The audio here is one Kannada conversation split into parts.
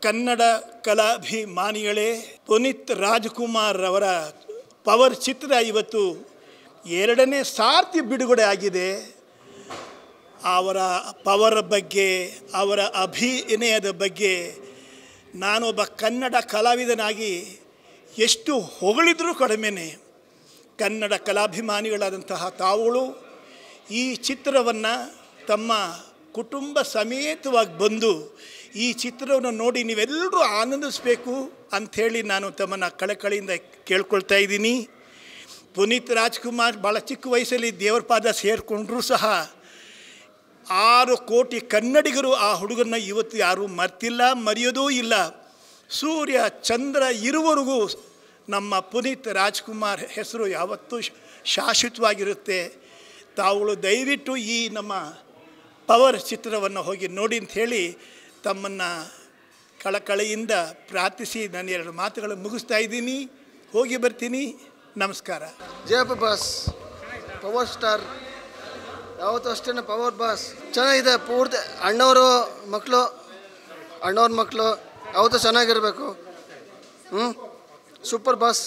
ಕನ್ನಡ ಕಲಾಭಿಮಾನಿಗಳೇ, ಪುನೀತ್ ರಾಜ್ಕುಮಾರ್ ಅವರ ಪವರ್ ಚಿತ್ರ ಇವತ್ತು ಎರಡನೇ ಸಾರ್ತಿ ಬಿಡುಗಡೆ ಆಗಿದೆ. ಅವರ ಪವರ್ ಬಗ್ಗೆ, ಅವರ ಅಭಿನಯದ ಬಗ್ಗೆ ನಾನೊಬ್ಬ ಕನ್ನಡ ಕಲಾವಿದನಾಗಿ ಎಷ್ಟು ಹೊಗಳಿದರೂ ಕಡಿಮೆನೇ. ಕನ್ನಡ ಕಲಾಭಿಮಾನಿಗಳಾದಂತಹ ತಾವುಗಳು ಈ ಚಿತ್ರವನ್ನು ತಮ್ಮ ಕುಟುಂಬ ಸಮೇತವಾಗಿ ಬಂದು ಈ ಚಿತ್ರವನ್ನು ನೋಡಿ ನೀವೆಲ್ಲರೂ ಆನಂದಿಸಬೇಕು ಅಂಥೇಳಿ ನಾನು ತಮ್ಮನ್ನು ಕಳಕಳಿಯಿಂದ ಕೇಳ್ಕೊಳ್ತಾ ಇದ್ದೀನಿ. ಪುನೀತ್ ರಾಜ್ಕುಮಾರ್ ಭಾಳ ಚಿಕ್ಕ ವಯಸ್ಸಲ್ಲಿ ದೇವರ ಪಾದ ಸೇರಿಕೊಂಡ್ರೂ ಸಹ ಆರು ಕೋಟಿ ಕನ್ನಡಿಗರು ಆ ಹುಡುಗನ ಇವತ್ತು ಯಾರೂ ಮರ್ತಿಲ್ಲ, ಮರೆಯೋದೂ ಇಲ್ಲ. ಸೂರ್ಯ, ಚಂದ್ರ ಇರುವವರೆಗೂ ನಮ್ಮ ಪುನೀತ್ ರಾಜ್ಕುಮಾರ್ ಹೆಸರು ಯಾವತ್ತೂ ಶಾಶ್ವತವಾಗಿರುತ್ತೆ. ತಾವುಗಳು ದಯವಿಟ್ಟು ಈ ನಮ್ಮ ಪವರ್ ಚಿತ್ರವನ್ನು ಹೋಗಿ ನೋಡಿ ಅಂತ ಹೇಳಿ ತಮ್ಮನ್ನು ಕಳಕಳಿಯಿಂದ ಪ್ರಾರ್ಥಿಸಿ ನಾನು ಎರಡು ಮಾತುಗಳು ಮುಗಿಸ್ತಾ ಇದ್ದೀನಿ. ಹೋಗಿ ಬರ್ತೀನಿ. ನಮಸ್ಕಾರ. Jayappa boss power star. ಯಾವತ್ತೂ ಅಷ್ಟೇ ಪವರ್ ಬಾಸ್. ಚೆನ್ನಾಗಿದೆ, ಪೂರ್ತಿ ಅಣ್ಣವರು ಮಕ್ಕಳು ಅಣ್ಣವ್ರ ಮಕ್ಕಳು ಯಾವತ್ತೂ ಚೆನ್ನಾಗಿರಬೇಕು. ಹ್ಞೂ ಸೂಪರ್ ಬಾಸ್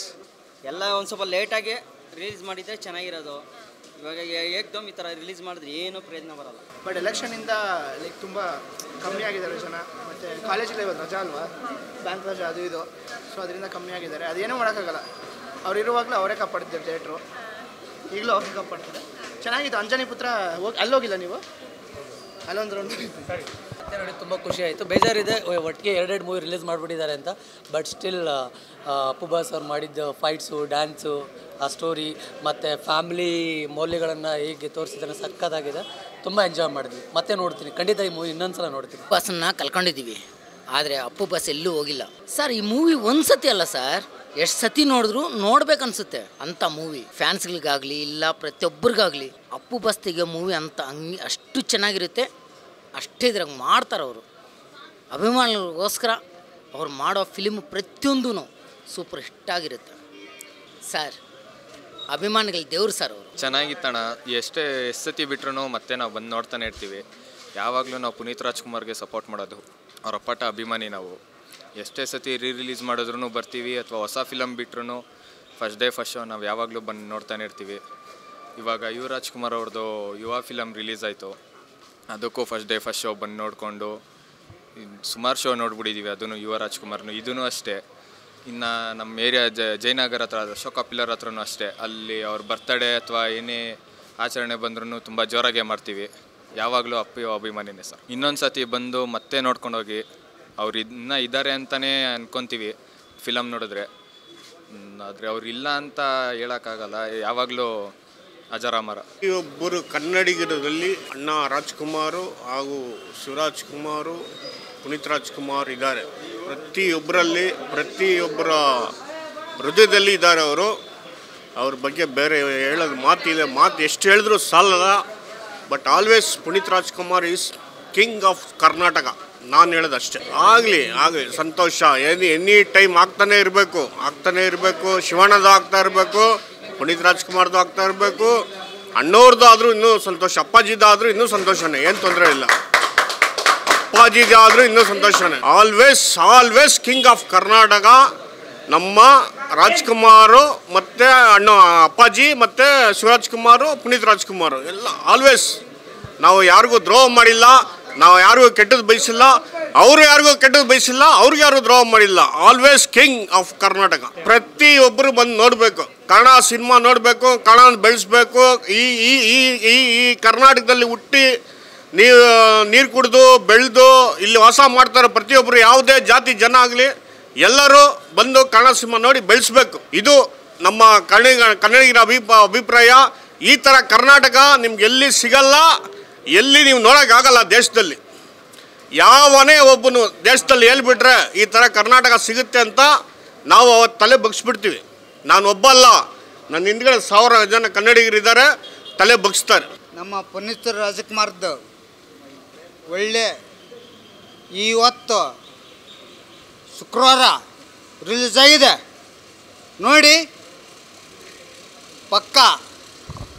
ಎಲ್ಲ ಒಂದು ಸ್ವಲ್ಪ ಲೇಟಾಗಿ ರಿಲೀಸ್ ಮಾಡಿದ್ರೆ ಚೆನ್ನಾಗಿರೋದು. ಇವಾಗ ಏಕ್ದಮ್ ಈ ಥರ ರಿಲೀಸ್ ಮಾಡಿದ್ರೆ ಏನೂ ಪ್ರಯತ್ನ ಬರಲ್ಲ. ಬಟ್ ಎಲೆಕ್ಷನಿಂದ ಲೈಕ್ ತುಂಬ ಕಮ್ಮಿ ಆಗಿದ್ದಾರೆ ಜನ. ಮತ್ತು ಕಾಲೇಜಲ್ಲಿ ಇವತ್ತು ರಜಾ ಅಲ್ವಾ? ಬ್ಯಾಂಕ್ ರಜಾ ಅದು ಇದು. ಸೊ ಅದರಿಂದ ಕಮ್ಮಿ ಆಗಿದ್ದಾರೆ. ಅದೇನೂ ಮಾಡೋಕ್ಕಾಗಲ್ಲ. ಅವ್ರು ಇರುವಾಗಲೂ ಅವರೇ ಕಾಪಾಡ್ತಿದ್ದಾರೆ ಥಿಯೇಟ್ರು ಈಗಲೂ ಅವ್ರಿಗೆ ಕಾಪಾಡ್ತಾರೆ. ಚೆನ್ನಾಗಿತ್ತು. ಅಂಜನಿ ಪುತ್ರ ಹೋಗಿ ಅಲ್ಲೋಗಿಲ್ಲ ನೀವು? ಅಲ್ಲೊಂದು ರೌಂಡ್ ಮತ್ತೆ ನೋಡಿ ತುಂಬ ಖುಷಿ ಆಯಿತು. ಬೇಜಾರಿದೆ ಒಟ್ಟಿಗೆ ಎರಡೆರಡು ಮೂವಿ ರಿಲೀಸ್ ಮಾಡಿಬಿಟ್ಟಿದ್ದಾರೆ ಅಂತ. ಬಟ್ ಸ್ಟಿಲ್ ಅಪ್ಪು ಬಾಸ್ ಅವ್ರು ಮಾಡಿದ್ದು ಫೈಟ್ಸು ಡ್ಯಾನ್ಸು ಆ ಸ್ಟೋರಿ ಮತ್ತು ಫ್ಯಾಮಿಲಿ ಮೌಲ್ಯಗಳನ್ನು ಹೇಗೆ ತೋರಿಸಿದ್ರೆ ಸಕ್ಕತ್ತಾಗಿದೆ ತುಂಬ ಎಂಜಾಯ್ ಮಾಡಿದ್ವಿ. ಮತ್ತೆ ನೋಡ್ತೀನಿ. ಖಂಡಿತ ಈ ಮೂವಿ ಇನ್ನೊಂದು ಸಲ ನೋಡ್ತೀನಿ. ಬಸ್ಸನ್ನು ಕಲ್ಕೊಂಡಿದ್ದೀವಿ ಆದರೆ ಅಪ್ಪು ಬಸ್ ಎಲ್ಲೂ ಹೋಗಿಲ್ಲ. ಸರ್ ಈ ಮೂವಿ ಒಂದು ಸತಿ ಅಲ್ಲ ಸರ್ ಎಷ್ಟು ಸತಿ ನೋಡಿದ್ರು ನೋಡ್ಬೇಕನ್ಸುತ್ತೆ ಅಂಥ ಮೂವಿ. ಫ್ಯಾನ್ಸ್ಗಳಿಗಾಗಲಿ ಇಲ್ಲ ಪ್ರತಿಯೊಬ್ಬರಿಗಾಗಲಿ ಅಪ್ಪು ಬಸ್ ಮೂವಿ ಅಂತ ಹಂಗೆ ಅಷ್ಟು ಚೆನ್ನಾಗಿರುತ್ತೆ. ಅಷ್ಟೇ ಇದ್ರಾಗ ಮಾಡ್ತಾರೆ ಅವರು. ಅಭಿಮಾನಿಗಳಿಗೋಸ್ಕರ ಅವ್ರು ಮಾಡೋ ಫಿಲಿಮ್ ಪ್ರತಿಯೊಂದೂ ಸೂಪರ್ ಹಿಟ್ ಆಗಿರುತ್ತೆ. ಸರ್ ಅಭಿಮಾನಿಗಳು ದೇವ್ರು ಸರ್ ಅವರು. ಚೆನ್ನಾಗಿತ್ತಣ್ಣ. ಎಷ್ಟೇ ಎಷ್ಟು ಸತಿ ಬಿಟ್ರು ಮತ್ತೆ ನಾವು ಬಂದು ನೋಡ್ತಾನೆ ಇರ್ತೀವಿ. ಯಾವಾಗಲೂ ನಾವು ಪುನೀತ್ ರಾಜ್ಕುಮಾರ್ಗೆ ಸಪೋರ್ಟ್ ಮಾಡೋದು. ಅವ್ರ ಅಪ್ಪಟ ಅಭಿಮಾನಿ ನಾವು. ಎಷ್ಟೇ ಸತಿ ರೀ ರಿಲೀಸ್ ಮಾಡಿದ್ರು ಬರ್ತೀವಿ ಅಥವಾ ಹೊಸ ಫಿಲಮ್ ಬಿಟ್ರೂ ಫಸ್ಟ್ ಡೇ ಫಸ್ಟ್ ಶೋ ನಾವು ಯಾವಾಗಲೂ ಬಂದು ನೋಡ್ತಾನೆ ಇರ್ತೀವಿ. ಇವಾಗ ಯುವರಾಜ್ ರಾಜ್ಕುಮಾರ್ ಅವ್ರದ್ದು ಯುವ ಫಿಲಮ್ ರಿಲೀಸ್ ಆಯಿತು. ಅದಕ್ಕೂ ಫಸ್ಟ್ ಡೇ ಫಸ್ಟ್ ಶೋ ಬಂದು ನೋಡಿಕೊಂಡು ಸುಮಾರು ಶೋ ನೋಡ್ಬಿಟ್ಟಿದ್ದೀವಿ ಅದನ್ನು ಯುವ ರಾಜ್ಕುಮಾರ್ನು ಇದೂ ಅಷ್ಟೇ. ಇನ್ನು ನಮ್ಮ ಏರಿಯಾ ಜ, ಜಯನಗರ ಹತ್ರ, ಅಶೋಕ ಪಿಲ್ಲರ್ ಹತ್ರನೂ ಅಷ್ಟೇ. ಅಲ್ಲಿ ಅವ್ರ ಬರ್ತಡೇ ಅಥವಾ ಏನೇ ಆಚರಣೆ ಬಂದ್ರೂ ತುಂಬ ಜೋರಾಗೆ ಮಾಡ್ತೀವಿ. ಯಾವಾಗಲೂ ಅಪ್ಪಿ ಅಭಿಮಾನಿನೇ ಸರ್. ಇನ್ನೊಂದು ಸತಿ ಬಂದು ಮತ್ತೆ ನೋಡ್ಕೊಂಡೋಗಿ, ಅವ್ರು ಇನ್ನೂ ಇದ್ದಾರೆ ಅಂತಲೇ ಅನ್ಕೊತೀವಿ ಫಿಲಮ್ ನೋಡಿದ್ರೆ. ಆದರೆ ಅವ್ರು ಇಲ್ಲ ಅಂತ ಹೇಳೋಕ್ಕಾಗಲ್ಲ. ಯಾವಾಗಲೂ ಅಜರಾಮರ. ಪ್ರತಿಯೊಬ್ಬರು ಕನ್ನಡಿಗರಲ್ಲಿ ಅಣ್ಣ ರಾಜ್ಕುಮಾರು ಹಾಗೂ ಶಿವರಾಜ್ ಕುಮಾರು, ಪುನೀತ್ ರಾಜ್ಕುಮಾರ್ ಇದ್ದಾರೆ. ಪ್ರತಿಯೊಬ್ಬರಲ್ಲಿ, ಪ್ರತಿಯೊಬ್ಬರ ಹೃದಯದಲ್ಲಿ ಇದ್ದಾರೆ ಅವರು. ಅವ್ರ ಬಗ್ಗೆ ಬೇರೆ ಹೇಳೋದು ಮಾತಿದೆ ಮಾತು ಎಷ್ಟು ಹೇಳಿದ್ರು ಸಾಲಲ್ಲ. But always Puneeth Rajkumar is king of Karnataka ನಾನು ಹೇಳೋದು ಅಷ್ಟೇ. ಆಗಲಿ ಆಗಲಿ, ಸಂತೋಷ. ಎನಿ ಎನಿ ಟೈಮ್ ಆಗ್ತಾನೆ ಇರಬೇಕು. ಆಗ್ತಾನೆ ಇರಬೇಕು. ಶಿವಣ್ಣದು ಆಗ್ತಾ ಇರಬೇಕು. ಪುನೀತ್ ರಾಜ್ಕುಮಾರ್ದು ಆಗ್ತಾ ಇರಬೇಕು. ಅಣ್ಣವ್ರದ್ದು ಆದರೂ ಇನ್ನೂ ಸಂತೋಷ, ಅಪ್ಪಾಜಿದಾದರೂ ಇನ್ನೂ ಸಂತೋಷನೇ, ಏನು ತೊಂದರೆ ಇಲ್ಲ. ಅಪ್ಪಾಜಿದಾದ್ರೂ ಇನ್ನೂ ಸಂತೋಷನೇ. Always always king of Karnataka ನಮ್ಮ ರಾಜ್ಕುಮಾರು ಮತ್ತು ಅಣ್ಣ, ಅಪ್ಪಾಜಿ ಮತ್ತು ಶಿವರಾಜ್ಕುಮಾರು, ಪುನೀತ್ ರಾಜ್ಕುಮಾರು, ಎಲ್ಲ ಆಲ್ವೇಸ್ ನಾವು ಯಾರಿಗೂ ದ್ರೋಹ ಮಾಡಿಲ್ಲ, ನಾವು ಯಾರಿಗೂ ಕೆಟ್ಟದ್ದು ಬಯಸಿಲ್ಲ ಅವರು ಯಾರಿಗೂ ಕೆಟ್ಟದ್ದು ಬಯಸಿಲ್ಲ, ಅವ್ರಿಗೆ ಯಾರು ದ್ರೋಹ ಮಾಡಿಲ್ಲ. ಆಲ್ವೇಸ್ ಕಿಂಗ್ ಆಫ್ ಕರ್ನಾಟಕ ಪ್ರತಿಯೊಬ್ಬರು ಬಂದು ನೋಡಬೇಕು. ಕನ್ನಡ ಸಿನಿಮಾ ನೋಡಬೇಕು ಕನ್ನಡ ಬೆಳೆಸ್ಬೇಕು. ಈ ಈ ಈ ಈ ಕರ್ನಾಟಕದಲ್ಲಿ ಹುಟ್ಟಿ ನೀವು ನೀರು ಕುಡಿದು, ಬೆಳೆದು, ಇಲ್ಲಿ ವಾಸ ಮಾಡ್ತಾರೆ ಪ್ರತಿಯೊಬ್ಬರು ಯಾವುದೇ ಜಾತಿ, ಜನ ಆಗಲಿ, ಎಲ್ಲರೂ ಬಂದು ಕನ್ನಡ ಸಿನಿಮಾ ನೋಡಿ ಬೆಳೆಸ್ಬೇಕು. ಇದು ನಮ್ಮ ಕನ್ನಡಿಗ ಕನ್ನಡಿಗರ ಅಭಿಪ ಅಭಿಪ್ರಾಯ. ಈ ಥರ ಕರ್ನಾಟಕ ನಿಮ್ಗೆ ಎಲ್ಲಿ ಸಿಗಲ್ಲ, ಎಲ್ಲಿ ನೀವು ನೋಡೋಕ್ಕಾಗಲ್ಲ ದೇಶದಲ್ಲಿ. ಯಾವನೇ ಒಬ್ಬನು ದೇಶದಲ್ಲಿ ಹೇಳ್ಬಿಟ್ರೆ ಈ ಥರ ಕರ್ನಾಟಕ ಸಿಗುತ್ತೆ ಅಂತ ನಾವು ಅವತ್ತು ತಲೆ ಬಗ್ಸ್ಬಿಡ್ತೀವಿ. ನಾನು ಒಬ್ಬ ಅಲ್ಲ. ನನ್ನ ಹಿಂದ್ಗಡೆ ಸಾವಿರ ಜನ ಕನ್ನಡಿಗರಿದ್ದಾರೆ ತಲೆ ಬಗ್ಸ್ತಾರೆ. ನಮ್ಮ ಪುನೀತ್ ರಾಜಕುಮಾರ್ದ ಒಳ್ಳೆ ಇವತ್ತು ಶುಕ್ರವಾರ ರಿಲೀಸ್ ಆಗಿದೆ. ನೋಡಿ, ಪಕ್ಕ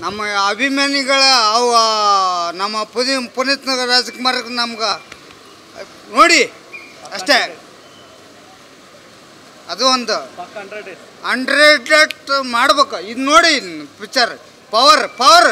ನಮ್ಮ ಅಭಿಮಾನಿಗಳ ಅವ ನಮ್ಮ ಪುನಿ ಪುನೀತ್ ರಾಜಕುಮಾರ್ ನಮ್ಗೆ ನೋಡಿ ಅಷ್ಟೇ. ಅದು ಒಂದು ಹಂಡ್ರೆಡ್ ಮಾಡ್ಬೇಕು. ಇದು ನೋಡಿ ಪಿಕ್ಚರ್ ಪವರ್ ಪವರ್